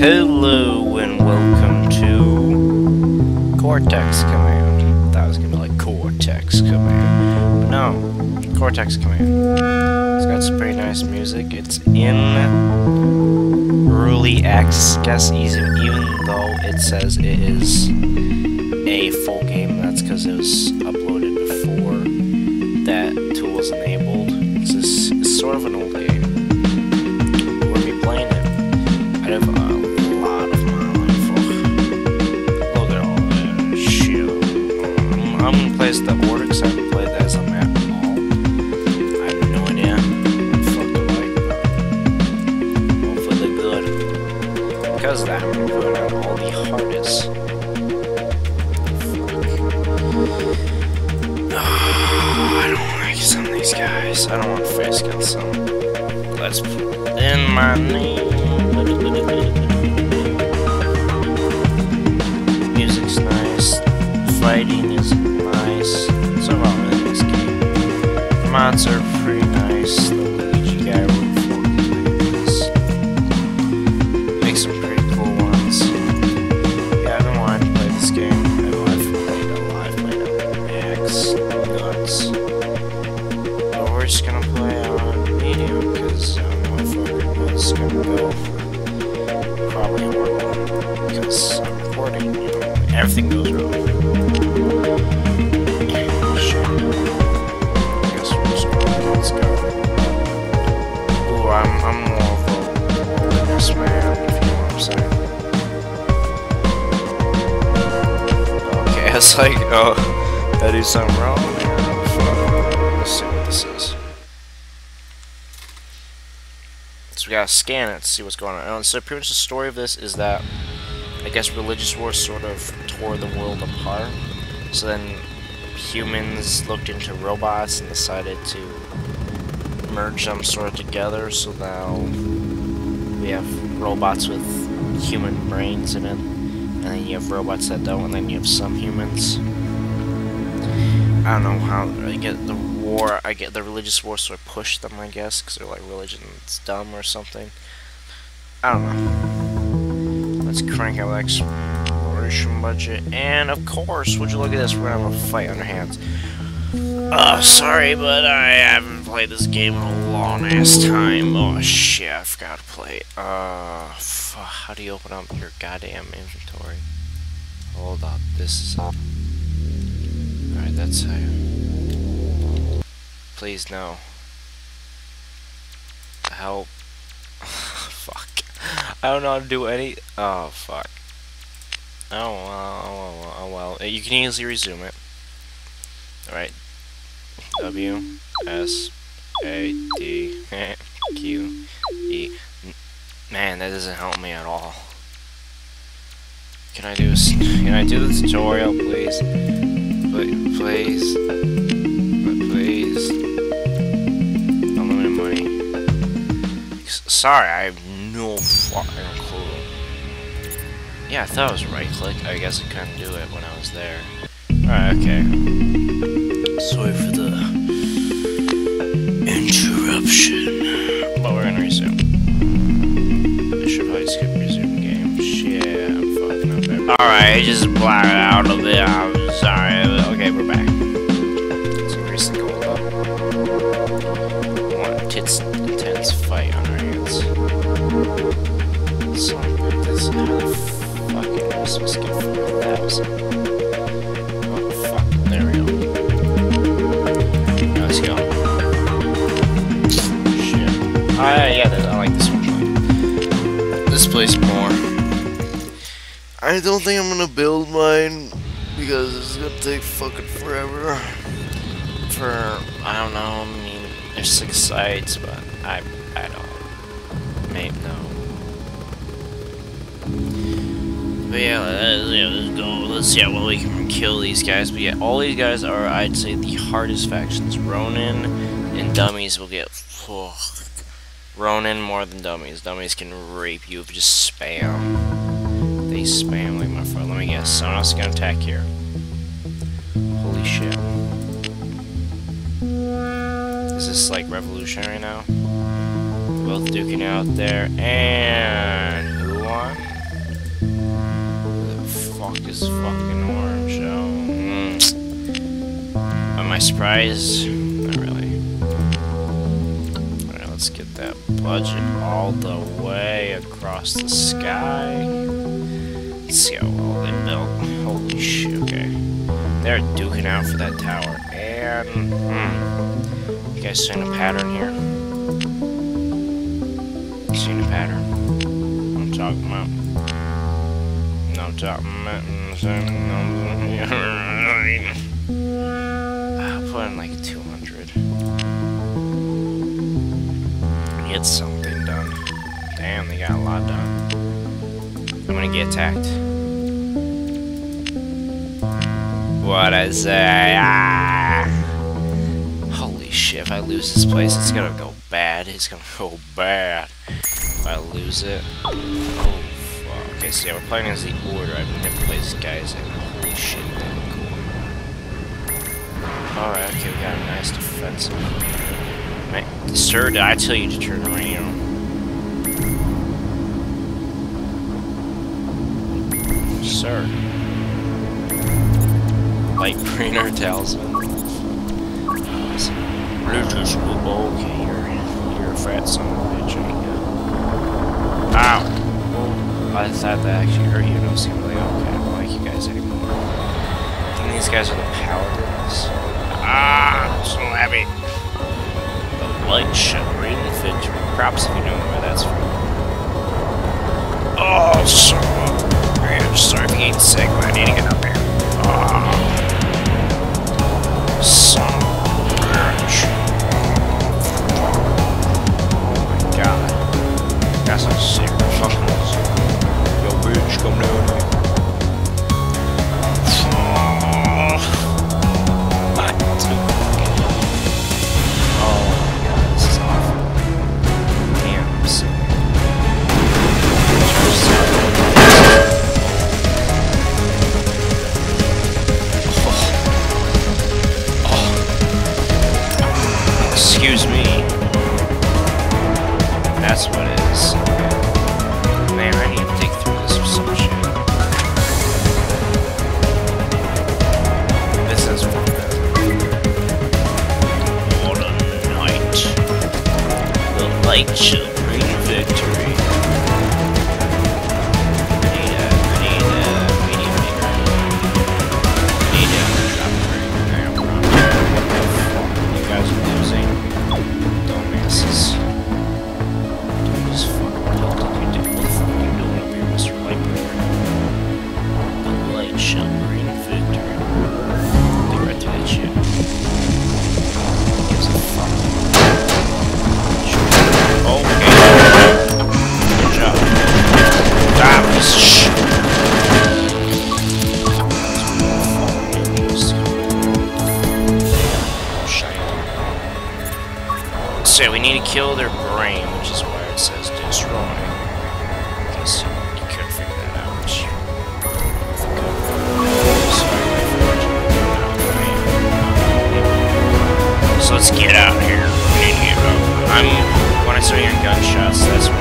Hello and welcome to Cortex Command. That was gonna be like Cortex Command. But no, Cortex Command. It's got some pretty nice music. It's in early access, even, even though it says it is a full game. That's because it was uploaded play as the order I haven't played that as a map at all. I have no idea what the fuck to like, but hopefully they're good. Because that, I'm gonna put out all the hardest. Oh, I don't like some of these guys. I don't want to face against some. Let's put in my name. Music's nice. Fighting is game. It's like, oh, did something wrong? Let's see what this is. So we gotta scan it to see what's going on. And so pretty much the story of this is that I guess religious wars sort of tore the world apart. So then humans looked into robots and decided to merge them sort of together. So now we have robots with human brains in it, and then you have robots that don't, and then you have some humans. I don't know how I get the war. I get the religious war sort of pushed them, I guess, because they're like religion's dumb or something. I don't know. Let's crank out exploration budget, and of course, would you look at this? We're gonna have a fight on our hands. Oh, sorry, but I haven't played this game in a long ass time. Oh shit, I forgot to play. Uh, how do you open up your goddamn inventory? Hold up, this is. up. Alright, that's how. Please no. Help. fuck. I don't know how to do any. Oh fuck. Oh well, oh well, oh well. You can easily resume it. Alright. W S A D Q E. Man, that doesn't help me at all. Can I do this? Can I do the tutorial, please? Pl- Please, please. Unlimited money. Sorry, I have no fucking clue. Yeah, I thought it was right click. I guess I couldn't do it when I was there. Alright, okay. Sorry for the probably skip resume game. Shit, I'm fucking up there. Alright, I just blacked out a bit. I'm sorry. Okay, we're back. Let's increase the gold up. One tits intense fight on our hands. So, this how the fuck am I supposed to get 4,000? Oh, fuck. There we go. Place more. I don't think I'm gonna build mine because it's gonna take fucking forever. For I don't know. I mean, there's six sites, but I I don't. Maybe no. But yeah, let's, yeah, let's go. Let's see how well we can kill these guys. But yeah, all these guys are, I'd say, the hardest factions. Ronin and dummies will get. Oh, Ronin more than dummies. Dummies can rape you if you just spam. They spam like my friend. Let me guess. Someone else is gonna attack here. Holy shit. Is this like revolutionary now? Both duking out there, and who won? Fuck is fucking orange. Oh, mm. Am I surprised? Not really. Alright, let's get that budget all the way across the sky. Let's see how well they built. Holy shit, okay. They're duking out for that tower. And, hmm. You guys seeing a pattern here? Seeing a pattern? I'm talking about. No talking about. I'll put in like 200. Get something done. Damn, they got a lot done. I'm gonna get attacked. What I say? Ah! Holy shit, if I lose this place, it's gonna go bad. It's gonna go bad. If I lose it. Oh, fuck. Okay, so yeah, we're playing as the Order. I've never played these guys. Holy shit. Alright, okay, we got a nice defensive. Sir, did I tell you to turn the around? Sir. Light greener talisman. Bluetooth Okay, you're, you're a fat son of a bitch? Ow! I thought that actually hurt you. Don't seem really okay. I don't like you guys anymore. I think these guys are the paladins. Ah! I'm so happy. Light shimmering victory. Props if you know where that's from. Oh, a... I'm sorry if you ain't sick, but I need to get up here. Oh. Son of. Oh my god. That's a serious fucking Yo, bitch, come down here. Light shall their brain, which is why it says destroy. Case you, couldn't figure that out. So let's get out here. We need to get out. I'm when I start hearing gunshots, that's when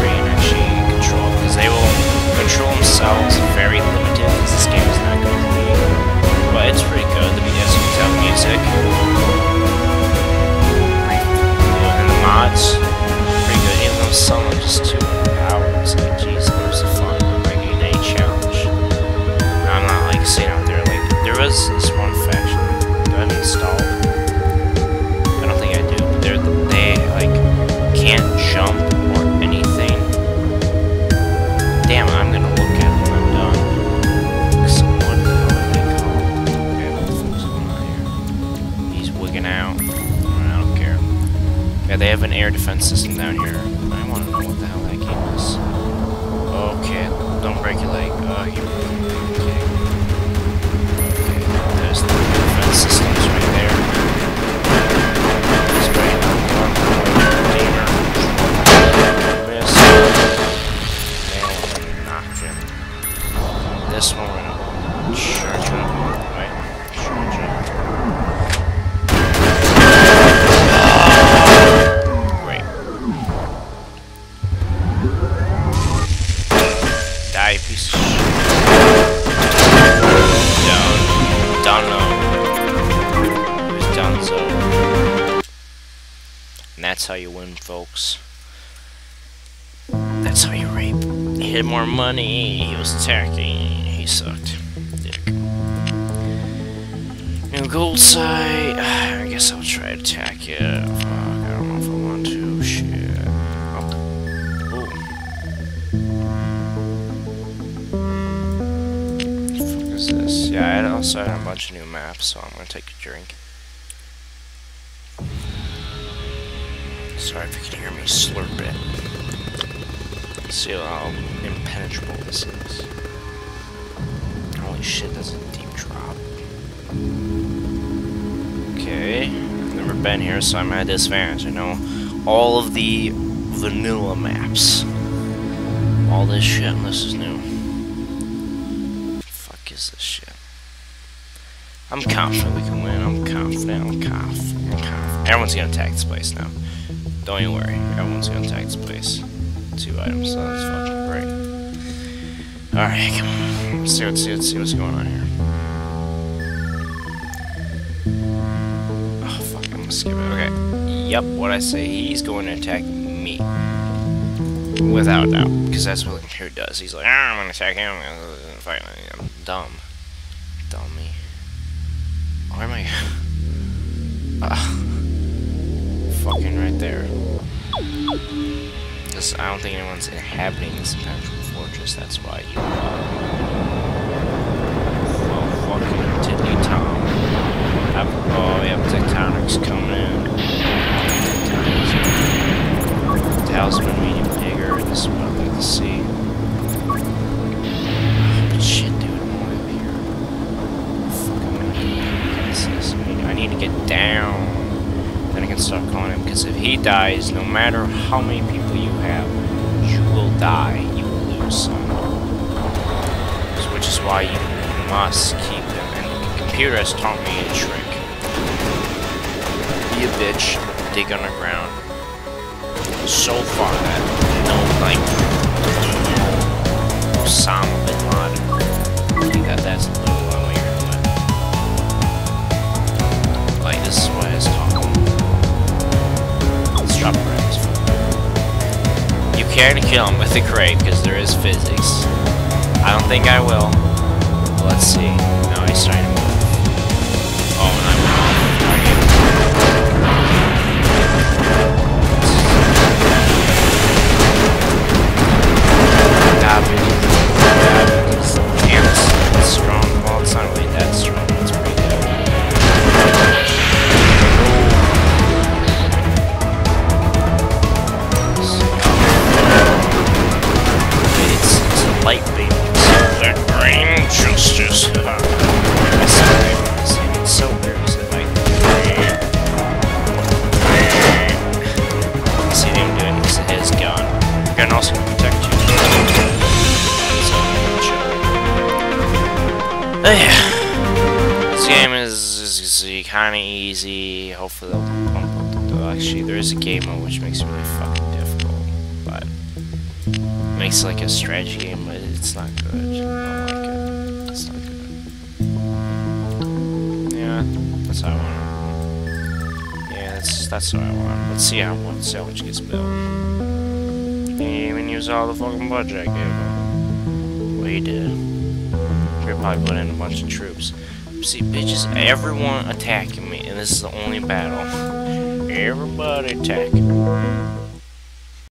brain actually control because they will control themselves very limited because this game is not complete. But it's pretty good. The BDS hotel music. Air defense system down here. I want to know what the hell that game is. Okay, don't break your leg. Uh, you. Okay. Okay, there's the air defense systems right there. This one we're gonna charge him. Folks. That's how you rape. He had more money, he was attacking, he sucked. Dick. New gold site. I guess I'll try to attack it. Fuck, I don't know if I want to. Shit. Oh. Ooh. fuck is this? Yeah, I also had a bunch of new maps, so I'm gonna take a drink. Sorry if you can hear me slurp it. See how impenetrable this is. Holy shit, that's a deep drop. Okay, I've never been here, so I'm at a disadvantage. I know all of the vanilla maps. All this shit, and this is new. Fuck is this shit? I'm confident we can win. I'm confident. I'm confident. I'm confident. Everyone's gonna attack this place now. Don't you worry. Everyone's gonna attack this place. Two items, so that's fucking great. Alright, come on. Let's see, let's see, let's see what's going on here. Oh, fuck, I'm gonna skip it. Okay. Yep, what I say, he's going to attack me. Without doubt. Because that's what computer does. He's like, ah, I'm gonna attack him. Fight. I'm dumb. Dummy. Why am I... Ah. Fucking right there. Because I don't think anyone's inhabiting this impenetrable fortress, that's why you... Uh, oh, fucking tiddly tom. Oh, yep, Tectonic's coming in. Talisman medium digger, this is what I'd like to see. Dies, no matter how many people you have, you will die. You will lose someone. Which is why you must keep them. And the computer has taught me a trick. Be a bitch, dig underground. So far that no, like, Osama bin Laden. That that's a little what you're. Like, this is what it's taught me. You can kill him with a crate because there is physics. I don't think I will. Let's see. No, he's trying to move. Kind of easy. Hopefully they'll bump up the Actually, there is a game mode which makes it really fucking difficult, but makes like a strategy game, but it's not good. I. Yeah, that's how I want it. Yeah, that's that's what I want. Let's see how how much gets built. Didn't even use all the fucking budget I gave him. Well, he did. Could probably put in a bunch of troops. See, bitches, everyone attacking me, and this is the only battle. Everybody attacking.